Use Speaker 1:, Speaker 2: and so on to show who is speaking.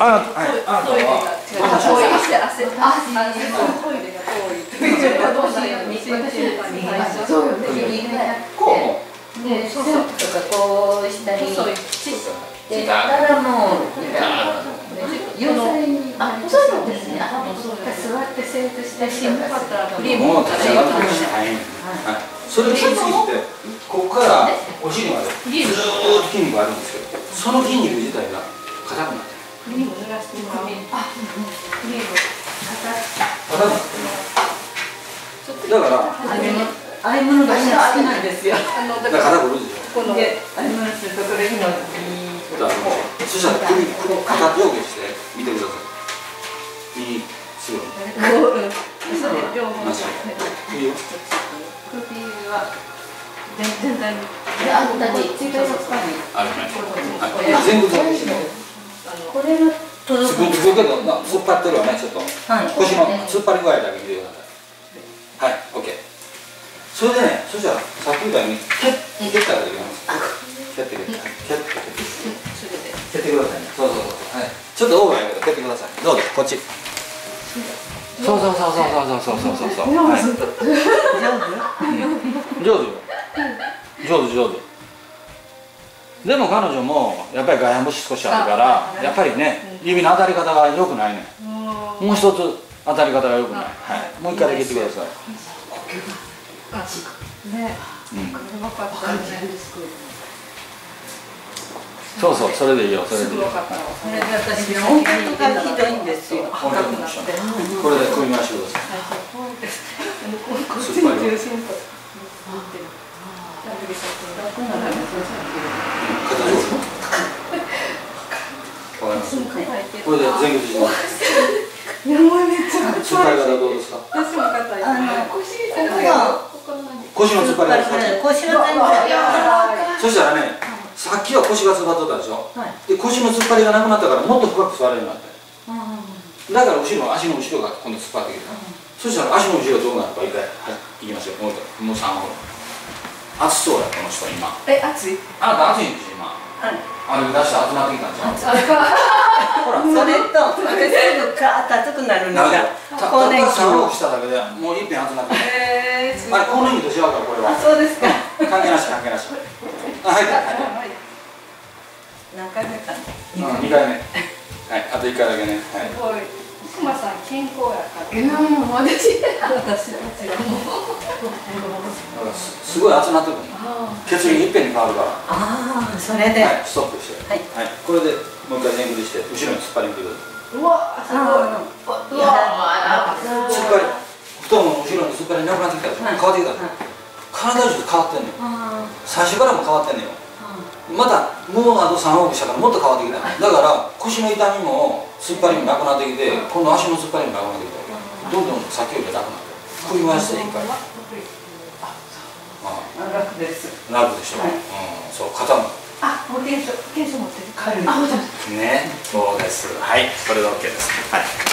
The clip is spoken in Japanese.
Speaker 1: あはいあ
Speaker 2: トイレが
Speaker 1: どうぞ
Speaker 2: 違う。トイレして汗ああそうトイレが遠い。トイレがどうしたら二週間に最初
Speaker 3: そうよね
Speaker 1: こうも
Speaker 3: でスープとかこうしたり
Speaker 2: 細い
Speaker 3: でたらもう要するにあそうなんですねあ座って正座して
Speaker 2: しんどかったらクリ
Speaker 1: もう立ち上がってくるし大変はいそれを気についてここからお尻までずーっと筋肉があるんですけどその筋肉自体が硬くなってる
Speaker 2: クリ濡らしてう。
Speaker 1: だから、
Speaker 3: あいものが好きなんですよ。
Speaker 2: あのだから、
Speaker 1: こ
Speaker 2: の、
Speaker 3: あいものするとこれ今。
Speaker 1: だからもう、そしたら首、肩上下して、見てください。いい、すご
Speaker 2: い。う、
Speaker 1: 首は。
Speaker 2: 首は。全体に。
Speaker 3: あ、だって、つい
Speaker 1: てる
Speaker 2: と。の
Speaker 3: これが届
Speaker 1: 自
Speaker 3: く
Speaker 1: 突っ張ってるわねちょっと。
Speaker 3: はい。
Speaker 1: 腰の突っ張り具合だけ見てくださいはい OK それでねそしたらさっきみたいにキャッキャッてあげてきます。キャッてキャッてキャッて
Speaker 2: それで
Speaker 1: 蹴ってください。ねそうそうそう。そうはい。ちょっとオーバーやけど蹴ってください。どうぞこっち。そうそうそうそうそうそうそうそう。そうはい上手よ。上手上手でも彼女もやっぱり外反母趾少しあるからやっぱりね指の当たり方が良くないね
Speaker 2: もう
Speaker 1: 一つ当たり方が良くない。はい。もう一回だけ言ってください。
Speaker 2: あね
Speaker 1: うん。そうそうそれでいいよそれ
Speaker 2: す
Speaker 1: でいいよ。
Speaker 2: ぐ分かったわ
Speaker 3: これで私音楽がひどいんですよ。
Speaker 1: 音楽も一緒これで首回してください。
Speaker 2: こっちに重心と
Speaker 1: 肩上手わかりますこれで前屈してます
Speaker 2: いやもうめっちゃ
Speaker 1: 突っ張り方どうですか
Speaker 2: 私も硬い。
Speaker 3: あの
Speaker 2: 腰
Speaker 3: が
Speaker 1: 腰の突っ張り方
Speaker 3: 腰の前ぐらい。
Speaker 1: そしたらねさっきは腰が座っとったでしょ？
Speaker 3: はい。
Speaker 1: で腰の突っ張りがなくなったからもっと深く座れるようになっただから後ろ足の後ろが今度突っ張ってきたそしたら足の後ろどうなるか一回はい行きましょう。もう一回。もう3本熱そうやこの人今。
Speaker 2: え熱い？
Speaker 1: あなた熱いんですよ今。
Speaker 3: はい。
Speaker 1: 歩き出して熱なってきたんじゃんほら
Speaker 3: それとすぐカーッと熱くなるの
Speaker 1: なる
Speaker 3: が更年期
Speaker 1: たった3
Speaker 3: の
Speaker 1: 往復しただけでもう一遍熱なって
Speaker 2: えーす
Speaker 1: あれ更年期と違うからこれは。
Speaker 3: あそうですか。
Speaker 1: 関係なし関係なし。あ入ってる入ってる
Speaker 3: 何回目かな？
Speaker 1: うん2回目。はいあと1回だけね。はい。
Speaker 2: すごい。くまさん健康やから。えなんも私私たちがもう。
Speaker 1: だからすすごい熱なってくる血液いっぺんに変わるから。
Speaker 3: ああそれで。
Speaker 1: はい、ストップして、
Speaker 3: はい。
Speaker 1: これでもう一回前屈して後ろに突っ張りにくる
Speaker 2: うわすごい。
Speaker 3: あいや
Speaker 1: 突っ張り太ももの後ろに突っ張りなくなってきたでしょ、
Speaker 3: はい
Speaker 1: 変わってきたでしょ、体中変わってんねん。
Speaker 3: あ
Speaker 1: 最初からも変わってんねんよ。またもうあと3往復したからもっと変わってきたのだから腰の痛みも突っ張りもなくなってきて今度足の突っ張りもなくなってきて。どん。どんさっきより楽になって首回していいからあ
Speaker 3: あ楽です。
Speaker 1: あ楽でしょ、
Speaker 3: はい。
Speaker 1: うん、そう肩も
Speaker 2: 検証検証持ってる。
Speaker 3: あ、そ
Speaker 2: うです
Speaker 1: ね、そうです。はい、これで OK です。はい。